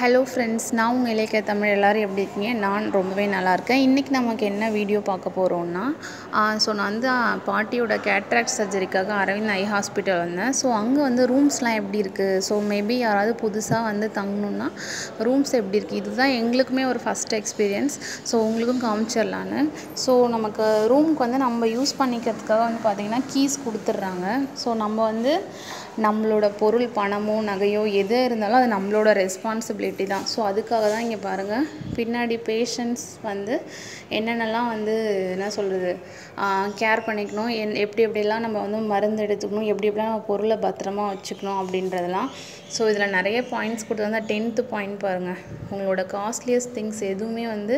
Hello friends நான் உங்கள் இலக்கிய தமிழ் எல்லோரும் எப்படி இருக்கீங்க? நான் ரொம்பவே நல்லா இருக்கேன். இன்றைக்கி நமக்கு என்ன வீடியோ பார்க்க போகிறோன்னா ஸோ நான் வந்து பாட்டியோட கேட்ராக்ட் சர்ஜரிக்காக அரவிந்த் ஐ ஹாஸ்பிட்டல் வந்தேன். ஸோ அங்கே வந்து ரூம்ஸ்லாம் எப்படி இருக்குது ஸோ மேபி யாராவது புதுசாக வந்து தங்கணுன்னா ரூம்ஸ் எப்படி இருக்குது இதுதான் எங்களுக்குமே ஒரு ஃபஸ்ட் எக்ஸ்பீரியன்ஸ் ஸோ உங்களுக்கும் காமிச்சிடலான்னு ஸோ நமக்கு ரூமுக்கு வந்து நம்ம யூஸ் பண்ணிக்கிறதுக்காக வந்து பார்த்திங்கன்னா கீஸ் கொடுத்துட்றாங்க. ஸோ நம்ம வந்து நம்மளோட பொருள் பணமோ நகையோ எது இருந்தாலும் அது நம்மளோட ரெஸ்பான்சிபிலிட்டி தான். ஸோ அதுக்காக தான் இங்கே பாருங்கள் பின்னாடி பேஷண்ட்ஸ் வந்து என்னென்னலாம் வந்து என்ன சொல்கிறது கேர் பண்ணிக்கணும் என் எப்படி எப்படிலாம் நம்ம வந்து மருந்து எடுத்துக்கணும் எப்படி எப்படிலாம் நம்ம பொருளை பத்திரமா வச்சுக்கணும் அப்படின்றதெல்லாம். ஸோ இதில் நிறைய பாயிண்ட்ஸ் கொடுத்துருந்தா டென்த்து பாயிண்ட் பாருங்கள் உங்களோட காஸ்ட்லியஸ்ட் திங்ஸ் எதுவுமே வந்து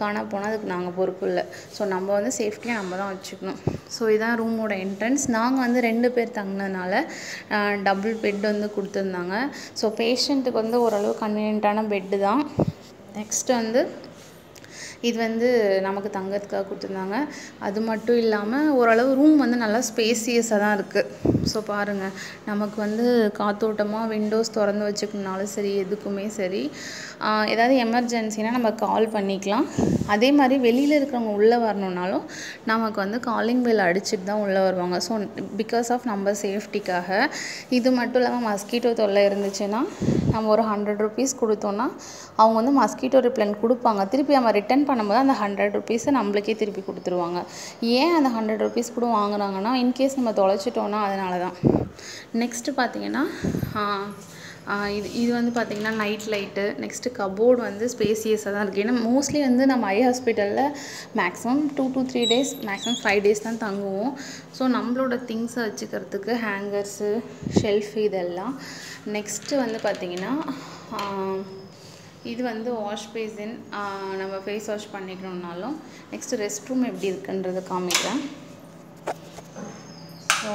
காணா போனால் அதுக்கு நாங்கள் பொறுப்பு இல்லை. ஸோ நம்ம வந்து சேஃப்டியாக நம்ம தான் வச்சுக்கணும். ஸோ இதான் ரூமோட என்ட்ரன்ஸ் நாங்கள் வந்து ரெண்டு பேர் தங்கினதுனால டபுள் பெட் வந்து கொடுத்துருந்தாங்க. ஸோ பேஷண்ட்டுக்கு வந்து ஓரளவு கன்வீனியண்ட்டான பெட்டு தான். நெக்ஸ்ட் வந்து இது வந்து நமக்கு தங்கறதுக்காக கொடுத்துருந்தாங்க. அது மட்டும் இல்லாமல் ஓரளவு ரூம் வந்து நல்லா ஸ்பேசியஸாக தான் இருக்குது ஸோ பாருங்கள் நமக்கு வந்து காத்தோட்டமாக விண்டோஸ் திறந்து வச்சுக்கணுனாலும் சரி எதுக்குமே சரி. ஏதாவது எமர்ஜென்சினா நம்ம கால் பண்ணிக்கலாம். அதே மாதிரி வெளியில் இருக்கிறவங்க உள்ளே வரணுன்னாலும் நமக்கு வந்து காலிங் பெல் அடிச்சுட்டு தான் உள்ளே வருவாங்க. ஸோ பிகாஸ் ஆஃப் நம்ம சேஃப்டிக்காக இது மட்டும் இல்லாமல் மஸ்கிட்டோ தொல்லை இருந்துச்சுன்னா நம்ம ஒரு ஹண்ட்ரட் ருபீஸ் கொடுத்தோன்னா அவங்க வந்து மஸ்கிட்டோ ரிப்ளன் கொடுப்பாங்க. திருப்பி நம்ம ரிட்டர்ன் பண்ணும்போது அந்த ஹண்ட்ரட் ருபீஸை நம்மளுக்கே திருப்பி கொடுத்துருவாங்க. ஏன் அந்த ஹண்ட்ரட் ருபீஸ் கூட வாங்குறாங்கன்னா இன்கேஸ் நம்ம தொலைச்சிட்டோன்னா அதனால தான் நெக்ஸ்ட்டு பார்த்தீங்கன்னா இது இது வந்து பார்த்திங்கன்னா நைட் லைட்டு நெக்ஸ்ட்டு கபோர்டு வந்து ஸ்பேசியஸாக தான் இருக்குது ஏன்னா மோஸ்ட்லி வந்து நம்ம ஐ ஹாஸ்பிட்டலில் maximum two two three days maximum five days தான் தங்குவோம். ஸோ நம்மளோட திங்ஸை வச்சுக்கிறதுக்கு ஹேங்கர்ஸு ஷெல்ஃப் இதெல்லாம். நெக்ஸ்ட்டு வந்து பார்த்திங்கன்னா இது வந்து வாஷ் பேசின் நம்ம ஃபேஸ் வாஷ் பண்ணிக்கணுன்னாலும் நெக்ஸ்ட்டு ரெஸ்ட் ரூம் எப்படி இருக்குன்றதை காமிக்கிறேன். ஸோ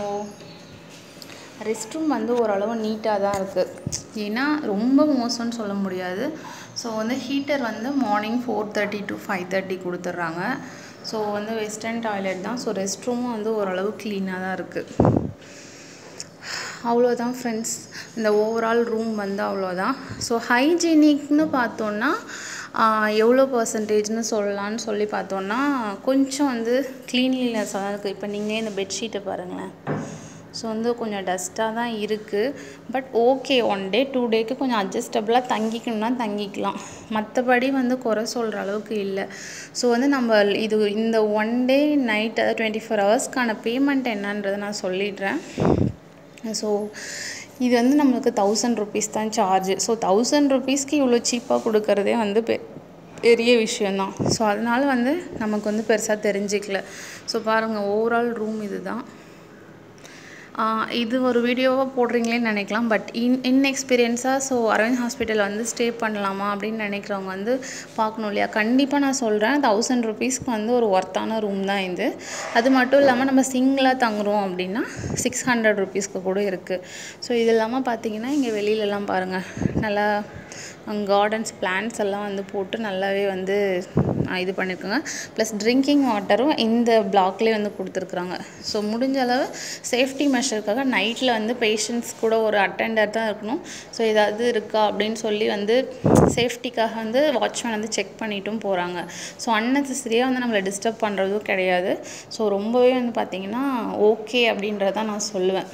ரெஸ்ட் ரூம் வந்து ஓரளவு நீட்டாக தான் இருக்குது ஏன்னா ரொம்ப மோசம்னு சொல்ல முடியாது. ஸோ வந்து ஹீட்டர் வந்து morning four thirty to five thirty கொடுத்துட்றாங்க. ஸோ வந்து வெஸ்டர்ன் டாய்லெட் தான். ஸோ ரெஸ்ட் ரூமும் வந்து ஓரளவு க்ளீனாக தான் இருக்குது அவ்வளோதான் ஃப்ரெண்ட்ஸ் இந்த ஓவரால் ரூம் வந்து அவ்வளோதான். ஸோ ஹைஜீனிக்னு பார்த்தோன்னா எவ்வளோ பர்சன்டேஜ்னு சொல்லலான்னு சொல்லி பார்த்தோன்னா கொஞ்சம் வந்து க்ளீன்லினஸ் தான் இருக்குது இப்போ நீங்களே இந்த பெட்ஷீட்டை பாருங்களேன். ஸோ வந்து கொஞ்சம் டஸ்ட்டாக தான் இருக்குது but okay one day two டேக்கு கொஞ்சம் அட்ஜஸ்டபுளாக தங்கிக்கணும்னா தங்கிக்கலாம். மற்றபடி வந்து குறை சொல்கிற அளவுக்கு இல்லை. ஸோ வந்து நம்ம இது இந்த ஒன் டே நைட் அதாவது டுவெண்ட்டி ஃபோர் ஹவர்ஸ்க்கான பேமெண்ட் என்னன்றதை நான் சொல்லிடுறேன். ஸோ இது வந்து நம்மளுக்கு தௌசண்ட் ருபீஸ் தான் சார்ஜு ஸோ தௌசண்ட் ருபீஸ்க்கு இவ்வளோ சீப்பாக கொடுக்கறதே வந்து பெ பெரிய விஷயந்தான் ஸோ அதனால் வந்து நமக்கு வந்து பெருசாக தெரிஞ்சிக்கல. ஸோ பாருங்கள் ஓவரால் ரூம் இது தான் இது ஒரு வீடியோவாக போடுறீங்களேன்னு நினைக்கலாம். பட் இன் இன்எக்ஸ்பீரியன்ஸாக ஸோ அரவிந்த் ஹாஸ்பிட்டல் வந்து ஸ்டே பண்ணலாமா அப்படின்னு நினைக்கிறவங்க வந்து பார்க்கணும் இல்லையா? கண்டிப்பாக நான் சொல்கிறேன் தௌசண்ட் ருபீஸ்க்கு வந்து ஒரு ஒர்த்தான ரூம் தான் இது. அது மட்டும் இல்லாமல் நம்ம சிங்கிளாக தங்குறோம் அப்படின்னா சிக்ஸ் ஹண்ட்ரட் ருபீஸ்க்கு கூட இருக்குது ஸோ இது இல்லாமல் பார்த்தீங்கன்னா இங்கே வெளியிலலாம் பாருங்கள் நல்லா கார்டன்ஸ் பிளான்ஸ் எல்லாம் வந்து போட்டு நல்லாவே வந்து இது பண்ணியிருக்காங்க ப்ளஸ் ட்ரிங்கிங் வாட்டரும் இந்த பிளாக்லேயே வந்து கொடுத்துருக்குறாங்க. ஸோ முடிஞ்ச அளவு சேஃப்டி மெஷருக்காக நைட்டில் வந்து பேஷண்ட்ஸ் கூட ஒரு அட்டெண்டர் தான் இருக்கணும். ஸோ ஏதாவது இருக்கா அப்படின்னு சொல்லி வந்து சேஃப்டிக்காக வந்து வாட்ச்மேன் வந்து செக் பண்ணிட்டும் போகிறாங்க ஸோ அன்னெசரியாக வந்து நம்மளை டிஸ்டர்ப் பண்ணுறதும் கிடையாது. ஸோ ரொம்பவே வந்து பார்த்திங்கன்னா ஓகே அப்படின்றத நான் சொல்லுவேன்.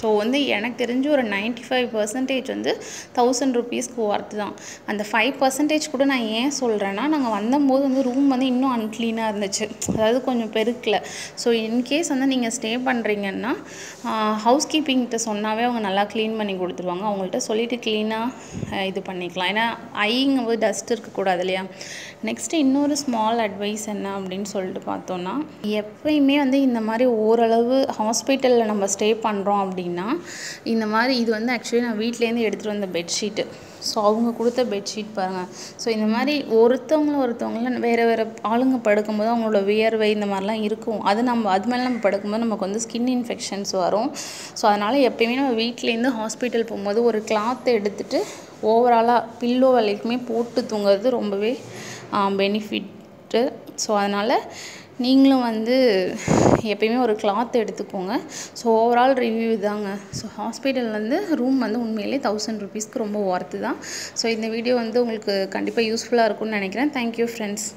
ஸோ வந்து எனக்கு தெரிஞ்சு ஒரு 95% ஃபைவ் பர்சன்டேஜ் வந்து தௌசண்ட் ருபீஸ்க்கு ஒர்த்து தான். அந்த ஃபைவ் பர்சன்டேஜ் கூட நான் ஏன் சொல்கிறேன்னா நாங்கள் வந்தபோது வந்து ரூம் வந்து இன்னும் அன்க்ளீனாக இருந்துச்சு. அதாவது கொஞ்சம் பெருக்கில். ஸோ இன்கேஸ் வந்து நீங்கள் ஸ்டே பண்ணுறீங்கன்னா ஹவுஸ் கீப்பிங்கிட்ட சொன்னாவே அவங்க நல்லா க்ளீன் பண்ணி கொடுத்துருவாங்க. அவங்கள்ட்ட சொல்லிவிட்டு க்ளீனாக இது பண்ணிக்கலாம். ஏன்னா ஐங்க போது டஸ்ட் இருக்கக்கூடாது இல்லையா? நெக்ஸ்ட்டு இன்னொரு ஸ்மால் அட்வைஸ் என்ன அப்படின்னு சொல்லிட்டு பார்த்தோன்னா எப்பயுமே வந்து இந்த மாதிரி ஓரளவு ஹாஸ்பிட்டலில் நம்ம ஸ்டே பண்ணுறோம் அப்படின்னு அப்படின்னா இந்த மாதிரி இது வந்து ஆக்சுவலி நான் வீட்டிலேருந்து எடுத்துகிட்டு வந்த பெட்ஷீட்டு ஸோ அவங்க கொடுத்த பெட்ஷீட் பாருங்கள் ஸோ இந்த மாதிரி ஒருத்தவங்களும் ஒருத்தவங்கள வேறு வேறு ஆளுங்க படுக்கும்போது அவங்களோட வியர்வை இந்த மாதிரிலாம் இருக்கும். அது நம்ம அது மேலே நம்ம படுக்கும்போது நமக்கு வந்து ஸ்கின் இன்ஃபெக்ஷன்ஸ் வரும். ஸோ அதனால் எப்பயுமே நம்ம வீட்டிலேருந்து ஹாஸ்பிட்டல் போகும்போது ஒரு கிளாத்தை எடுத்துகிட்டு ஓவராலாக பில்லோ வரைக்குமே போட்டு தூங்குறது ரொம்பவே பெனிஃபிட்டு ஸோ அதனால் நீங்களும் வந்து எப்பயுமே ஒரு கிளாத் எடுத்துக்கோங்க. ஸோ ஓவரால் ரிவ்யூ தாங்க. ஸோ ஹாஸ்பிட்டல் வந்து ரூம் வந்து உண்மையிலே தௌசண்ட் ருபீஸ்க்கு ரொம்ப ஒர்த்து தான். ஸோ இந்த வீடியோ வந்து உங்களுக்கு கண்டிப்பாக யூஸ்ஃபுல்லாக இருக்கும்னு நினைக்கிறேன். Thank you friends